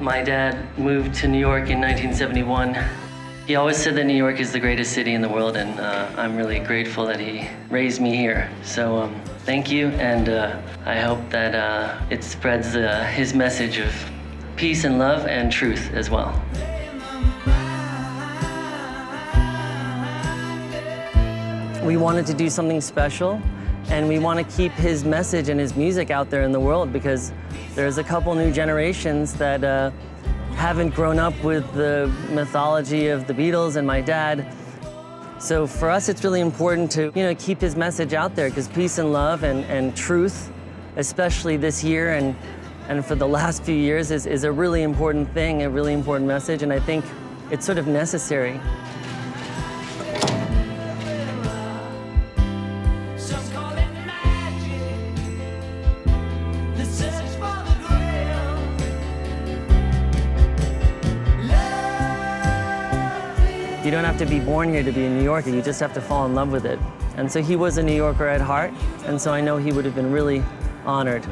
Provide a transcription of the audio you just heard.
My dad moved to New York in 1971. He always said that New York is the greatest city in the world, and uh, I'm really grateful that he raised me here. So um, thank you, and uh, I hope that uh, it spreads uh, his message of peace and love and truth as well. We wanted to do something special, and we want to keep his message and his music out there in the world because there's a couple new generations that uh, haven't grown up with the mythology of the Beatles and my dad. So for us, it's really important to you know keep his message out there because peace and love and, and truth, especially this year and and for the last few years, is, is a really important thing, a really important message, and I think it's sort of necessary. You don't have to be born here to be a New Yorker, you just have to fall in love with it. And so he was a New Yorker at heart, and so I know he would have been really honored.